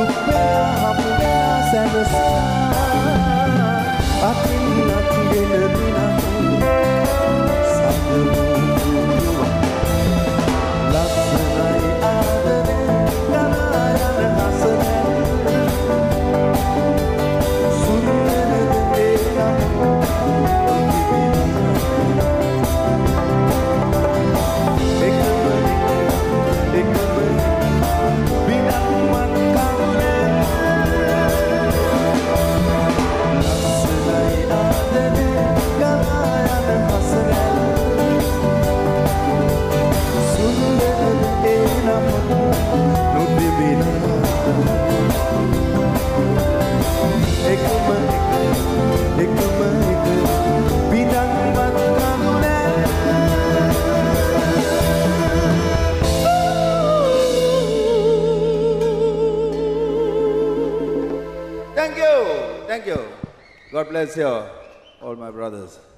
Lucena, Apulena, Sandra, Thank you. Thank you. God bless you, all my brothers.